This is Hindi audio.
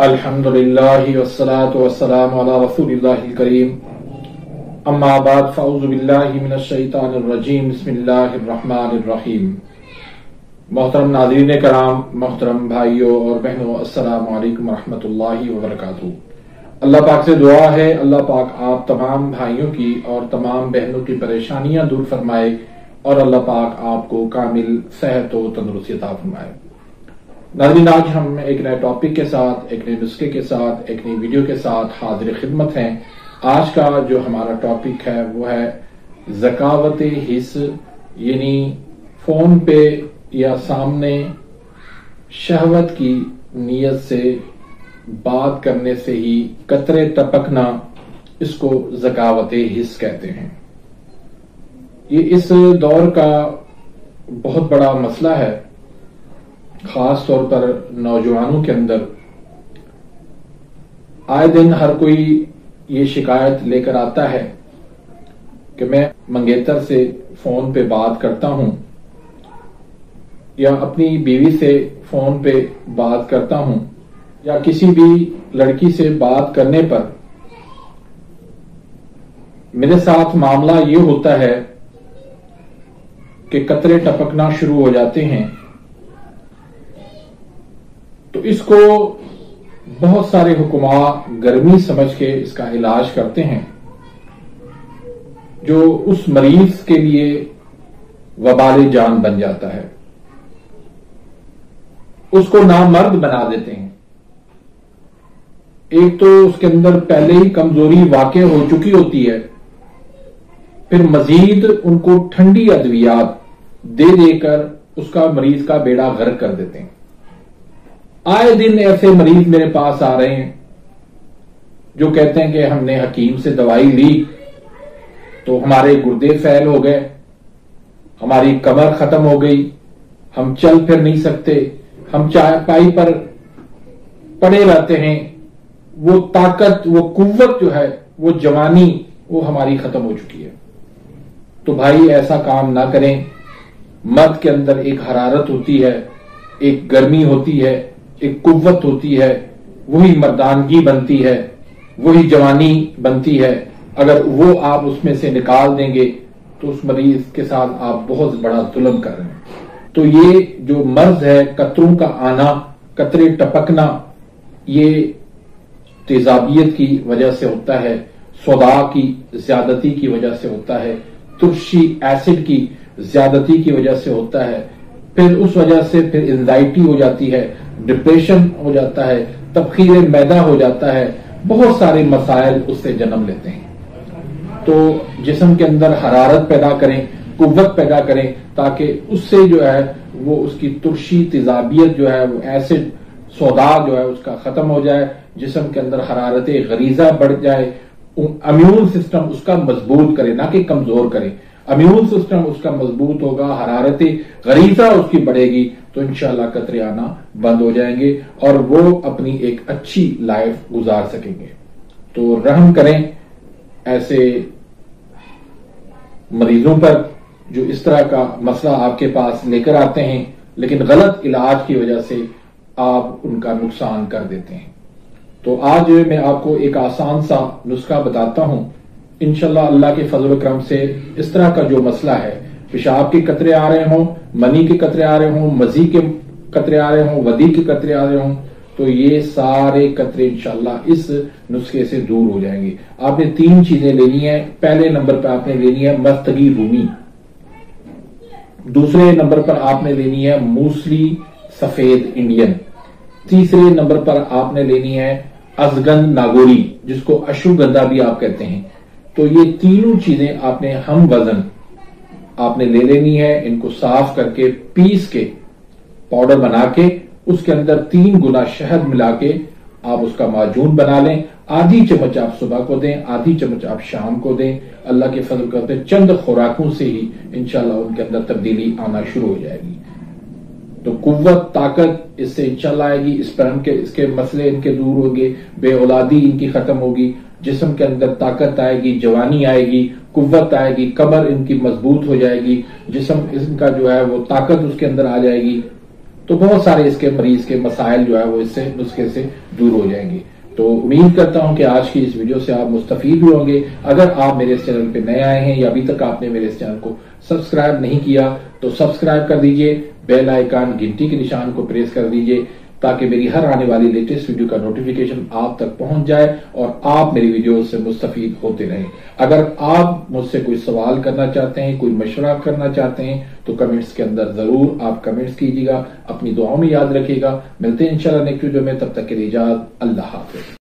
अल्हम्दुलिल्लाह वस्सलातु वस्सलामु अला रसूलिल्लाहिल करीम अम्मा बाद फ़ऊज़ु बिल्लाहि मिनश शैतानिर रजीम बिस्मिल्लाहिर रहमानिर रहीम मोहतरम नाज़रीन कराम मोहतरम भाइयों और बहनों अस्सलाम वालेकुम रहमतुल्लाहि व बरकातुहू अल्लाह पाक से दुआ है अल्लाह पाक आप तमाम भाइयों की और तमाम बहनों की परेशानियाँ दूर फरमाए और अल्लाह पाक आपको कामिल सेहत व तंदुरुस्ती फरमाए नाजरीन आज हम एक नए टॉपिक के साथ, एक नए नुस्खे के साथ, एक नई वीडियो के साथ हाजिर खिदमत हैं। आज का जो हमारा टॉपिक है, वो है जकावत हिस्स यानी फ़ोन पे या सामने शहवत की नीयत से बात करने से ही कतरे टपकना इसको जकावत हिस्स कहते हैं। ये इस दौर का बहुत बड़ा मसला है। खास तौर पर नौजवानों के अंदर, आए दिन हर कोई ये शिकायत लेकर आता है कि मैं मंगेतर से फ़ोन पे बात करता हूँ या अपनी बीवी से फ़ोन पे बात करता हूँ या किसी भी लड़की से बात करने पर, मेरे साथ मामला ये होता है कि कतरे टपकना शुरू हो जाते हैं। इसको बहुत सारे हुकुमा गर्मी समझ के इसका इलाज करते हैं, जो उस मरीज़ के लिए वबाल जान बन जाता है। उसको नामर्द बना देते हैं। एक तो उसके अंदर पहले ही कमज़ोरी वाक़ हो चुकी होती है, फिर मजीद उनको ठंडी अद्वियात दे देकर उसका मरीज़ का बेड़ा गर्क कर देते हैं। आए दिन ऐसे मरीज़ मेरे पास आ रहे हैं, जो कहते हैं कि हमने हकीम से दवाई ली तो हमारे गुर्दे फैल हो गए, हमारी कमर खत्म हो गई, हम चल फिर नहीं सकते, हम चारपाई पर पड़े रहते हैं, वो ताकत, वो कुव्वत जो है, वो जवानी, वो हमारी खत्म हो चुकी है। तो भाई ऐसा काम ना करें मर्द के अंदर एक हरारत होती है, एक गर्मी होती है एक कुव्वत होती है, वही मर्दानगी बनती है, वही जवानी बनती है। अगर वो आप उसमें से निकाल देंगे तो उस मरीज़ के साथ आप बहुत बड़ा जुल्म कर रहे हैं। तो ये जो मर्ज है, कतरों का आना, कतरे टपकना, ये तेजाबियत की वजह से होता है, सौदा की, ज्यादती की वजह से होता है, तुर्शी एसिड की ज्यादती की वजह से होता है। फिर उस वजह से फिर एंजाइटी हो जाती है डिप्रेशन हो जाता है, तबखीर मैदा हो जाता है, बहुत सारे मसाइल उससे जन्म लेते हैं। तो जिसम के अंदर हरारत पैदा करें कुत पैदा करें, ताकि उससे जो है, वो उसकी तुर्शी तेजाबियत जो है, वो एसिड सौदा जो है, उसका खत्म हो जाए, जिसम के अंदर हरारत गरीजा बढ़ जाए इम्यून सिस्टम उसका मज़बूत करे, ना कि कमज़ोर करे। इम्यून सिस्टम उसका मज़बूत होगा, हरारत गरीजा उसकी बढ़ेगी तो इंशाल्लाह कतरे आना बंद हो जाएँगे और वो अपनी एक अच्छी लाइफ गुजार सकेंगे। तो रहम करें ऐसे मरीजों पर जो इस तरह का मसला आपके पास लेकर आते हैं, लेकिन गलत इलाज की वजह से आप उनका नुकसान कर देते हैं। तो आज मैं आपको एक आसान सा नुस्खा बताता हूँ। इनशाला अल्लाह के फजल क्रम से इस तरह का जो मसला है, पेशाब के कतरे आ रहे हों, मनी के कतरे आ रहे हों मजी के कतरे आ रहे हों, वदी के कतरे आ रहे हों तो ये सारे कतरे इंशाला इस नुस्खे से दूर हो जाएँगे। आपने तीन चीज़ें लेनी है। पहले नंबर पर आपने लेनी है मस्तगी रूमी। दूसरे नंबर पर आपने लेनी है मूसली सफ़ेद इंडियन। तीसरे नंबर पर आपने लेनी है अजगन नागोरी, जिसको अशुगंधा भी आप कहते हैं। तो ये तीनों चीज़ें आपने, हम वज़न, आपने ले लेनी है इनको साफ़ करके, पीस के पाउडर बना के, उसके अंदर तीन गुना शहद मिला के आप उसका माजून बना लें। आधी चम्मच आप सुबह को दें, आधी चम्मच आप शाम को दें। अल्लाह के फजल करते चंद खुराकों से ही, इंशाल्लाह उनके अंदर तब्दीली आना शुरू हो जाएगी। तो कुत ताकत इससे इंशाल्लाह आएगी, इस पर के, इसके मसले इनके दूर होंगे बे औलादी इनकी खत्म होगी, जिसम के अंदर ताकत आएगी, जवानी आएगी कुत आएगी कमर इनकी मज़बूत हो जाएगी, जिसम इनका जो है वो ताकत उसके अंदर आ जाएगी तो बहुत सारे इसके मरीज़ के मसाइल जो है वो इससे, नुस्खे से दूर हो जाएँगे। तो उम्मीद करता हूँ कि आज की इस वीडियो से आप मुस्तफीद भी होंगे। अगर आप मेरे इस चैनल पे नए आए हैं या अभी तक आपने मेरे इस चैनल को सब्सक्राइब नहीं किया तो सब्सक्राइब कर दीजिए, बेल आइकान, घंटी के निशान को प्रेस कर दीजिए। ताकि मेरी हर आने वाली लेटेस्ट वीडियो का नोटिफिकेशन आप तक पहुँच जाए और आप मेरी वीडियो से मुस्तफीद होते रहें। अगर आप मुझसे कोई सवाल करना चाहते हैं, कोई मशवरा करना चाहते हैं तो कमेंट्स के अंदर ज़रूर आप कमेंट्स कीजिएगा, अपनी दुआओं में याद रखिएगा। मिलते हैं इंशाल्लाह नेक्स्ट वीडियो में, तब तक के लिए इजाज़, अल्लाह हाफिज।